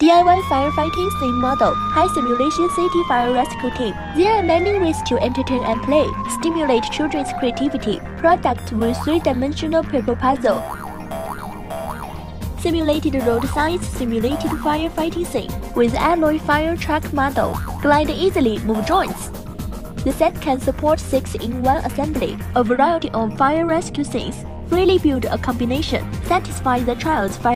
DIY firefighting scene model, high simulation city fire rescue team. There are many ways to entertain and play, stimulate children's creativity. Product with three-dimensional paper puzzle. Simulated road signs, simulated firefighting scene with alloy fire truck model. Glide easily, move joints. The set can support 6-in-1 assembly, a variety of fire rescue scenes. Freely build a combination, satisfy the child's fire